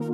Hi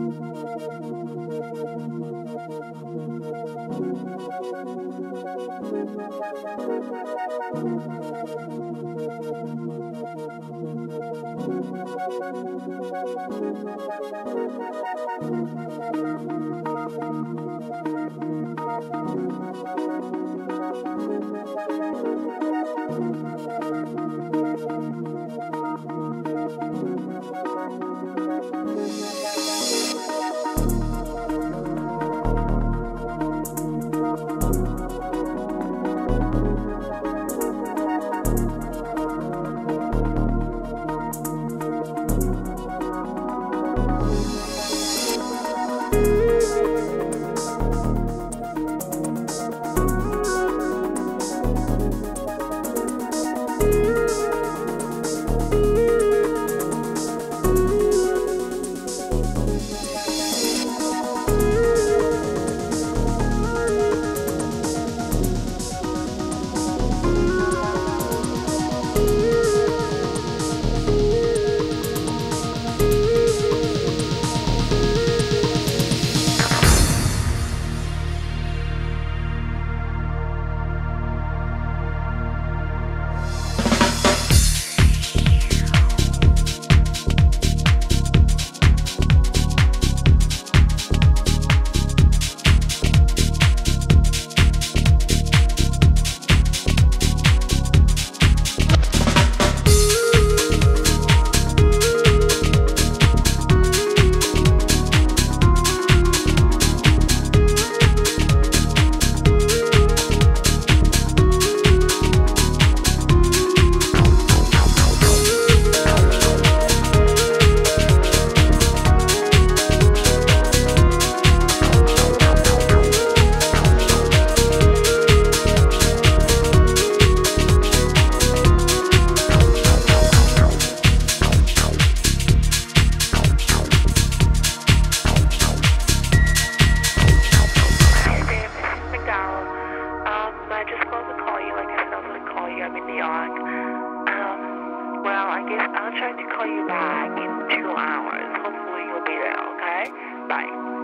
I'll try to call you back in two hours. Hopefully you'll be there, okay? Bye.